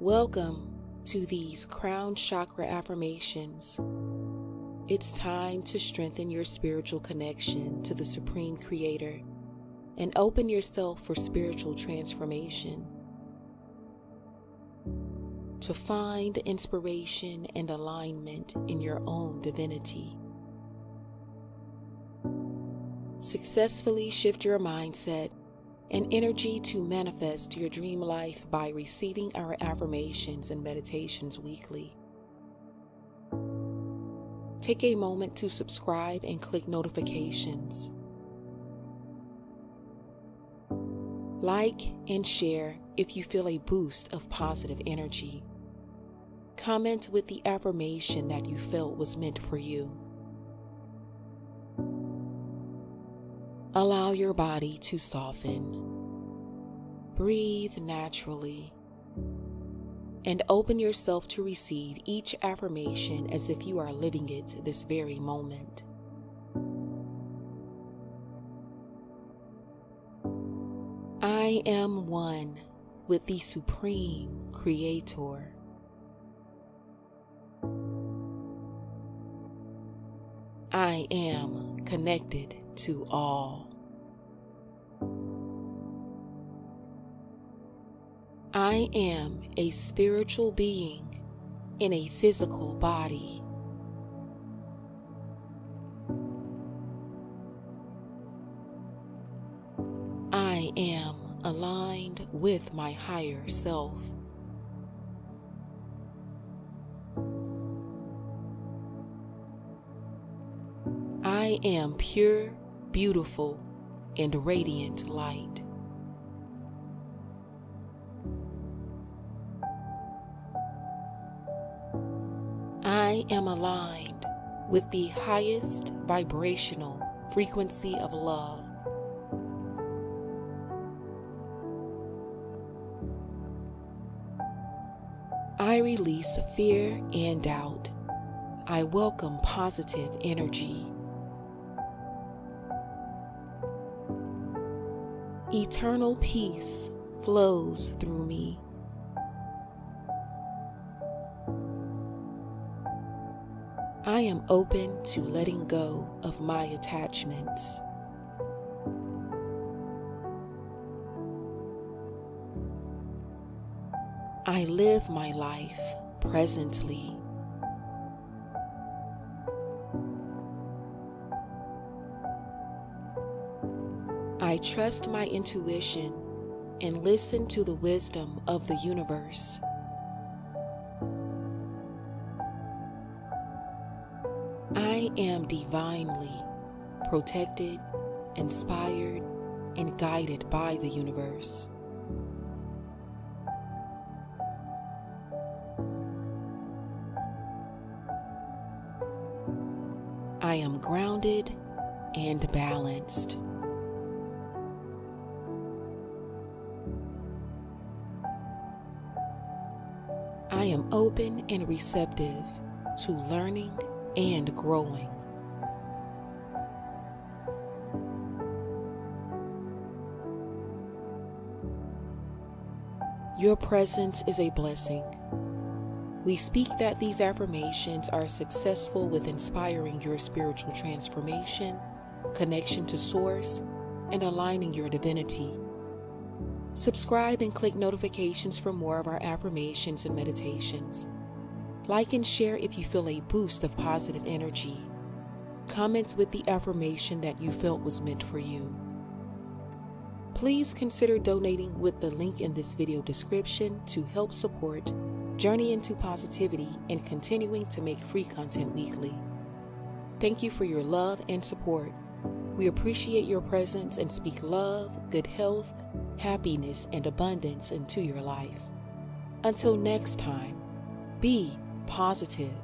Welcome to these crown chakra affirmations. It's time to strengthen your spiritual connection to the Supreme Creator and open yourself for spiritual transformation. To find inspiration and alignment in your own divinity. Successfully shift your mindset and energy to manifest your dream life by receiving our affirmations and meditations weekly. Take a moment to subscribe and click notifications. Like and share if you feel a boost of positive energy. Comment with the affirmation that you felt was meant for you. Allow your body to soften. Breathe naturally. And open yourself to receive each affirmation as if you are living it this very moment. I am one with the Supreme Creator. I am connected to all. I am a spiritual being in a physical body. I am aligned with my higher self. I am pure, beautiful, and radiant light. I am aligned with the highest vibrational frequency of love. I release fear and doubt. I welcome positive energy. Eternal peace flows through me. I am open to letting go of my attachments. I live my life presently. I trust my intuition and listen to the wisdom of the universe. I am divinely protected, inspired, and guided by the universe. I am grounded and balanced. I am open and receptive to learning and growing. Your presence is a blessing. We speak that these affirmations are successful with inspiring your spiritual transformation, connection to Source, and aligning your divinity. Subscribe and click notifications for more of our affirmations and meditations. Like and share if you feel a boost of positive energy. Comments with the affirmation that you felt was meant for you. Please consider donating with the link in this video description to help support Journey into Positivity and continuing to make free content weekly. Thank you for your love and support. We appreciate your presence and speak love, good health, happiness, and abundance into your life. Until next time, be positive